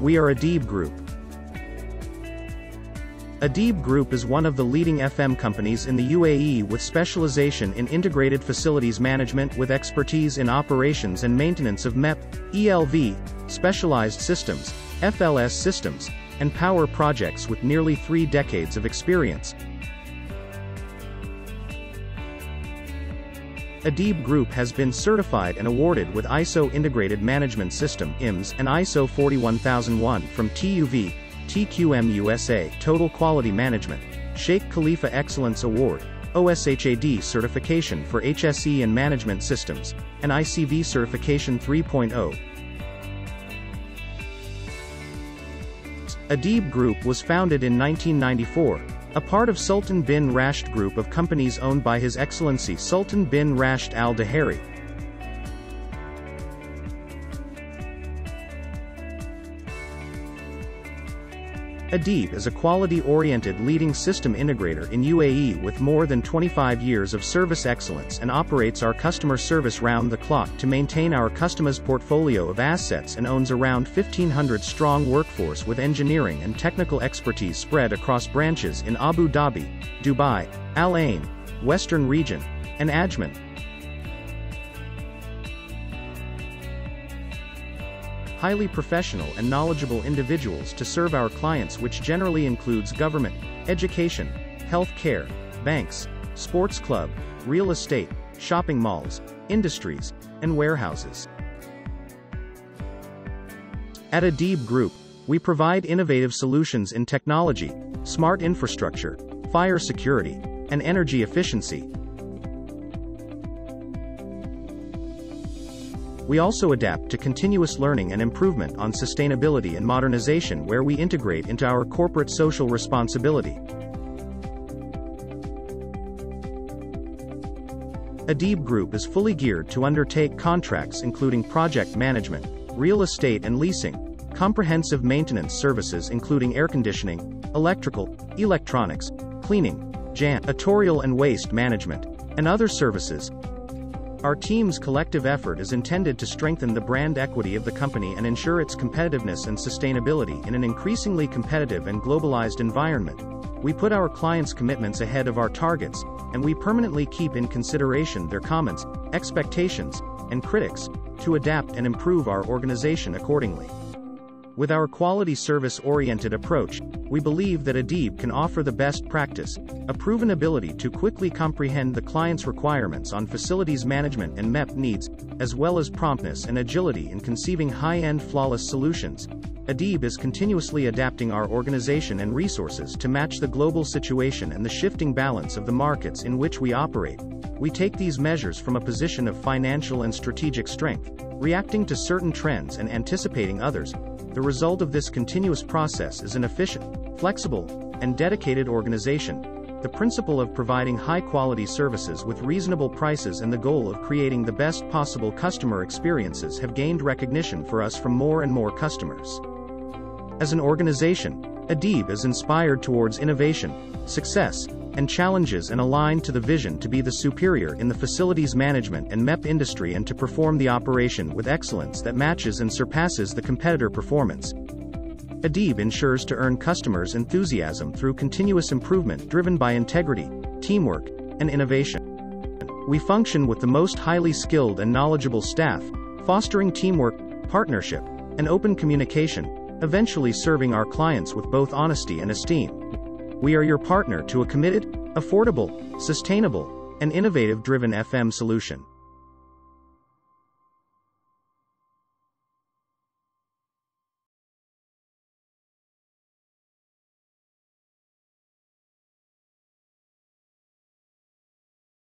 We are Adeeb Group. Adeeb Group is one of the leading FM companies in the UAE with specialization in integrated facilities management with expertise in operations and maintenance of MEP, ELV, specialized systems, FLS systems, and power projects with nearly three decades of experience. Adeeb Group has been certified and awarded with ISO Integrated Management System IMS and ISO 41001 from TUV, TQM USA Total Quality Management, Sheikh Khalifa Excellence Award, OSHAD certification for HSE and management systems, and ICV certification 3.0. Adeeb Group was founded in 1994, a part of Sultan bin Rashid Group of companies owned by His Excellency Sultan bin Rashid Al Dhaheri. Adeeb is a quality-oriented leading system integrator in UAE with more than 25 years of service excellence and operates our customer service round the clock to maintain our customers' portfolio of assets and owns around 1500 strong workforce with engineering and technical expertise spread across branches in Abu Dhabi, Dubai, Al Ain, Western Region, and Ajman. Highly professional and knowledgeable individuals to serve our clients which generally includes government, education, health care, banks, sports club, real estate, shopping malls, industries, and warehouses. At Adeeb Group, we provide innovative solutions in technology, smart infrastructure, fire security, and energy efficiency, We also adapt to continuous learning and improvement on sustainability and modernization where we integrate into our corporate social responsibility. Adeeb Group is fully geared to undertake contracts including project management, real estate and leasing, comprehensive maintenance services including air conditioning, electrical, electronics, cleaning, janitorial and waste management, and other services, our team's collective effort is intended to strengthen the brand equity of the company and ensure its competitiveness and sustainability in an increasingly competitive and globalized environment. We put our clients' commitments ahead of our targets, and we permanently keep in consideration their comments, expectations, and critics, to adapt and improve our organization accordingly. With our quality service-oriented approach, we believe that Adeeb can offer the best practice, a proven ability to quickly comprehend the client's requirements on facilities management and MEP needs, as well as promptness and agility in conceiving high-end flawless solutions. Adeeb is continuously adapting our organization and resources to match the global situation and the shifting balance of the markets in which we operate. We take these measures from a position of financial and strategic strength, reacting to certain trends and anticipating others, the result of this continuous process is an efficient, flexible, and dedicated organization. The principle of providing high-quality services with reasonable prices and the goal of creating the best possible customer experiences have gained recognition for us from more and more customers. As an organization, Adeeb is inspired towards innovation, success, and challenges and aligned to the vision to be the superior in the facilities management and MEP industry and to perform the operation with excellence that matches and surpasses the competitor performance. Adeeb ensures to earn customers' enthusiasm through continuous improvement driven by integrity, teamwork, and innovation. We function with the most highly skilled and knowledgeable staff, fostering teamwork, partnership, and open communication, eventually serving our clients with both honesty and esteem. We are your partner to a committed, affordable, sustainable, and innovative driven FM solution.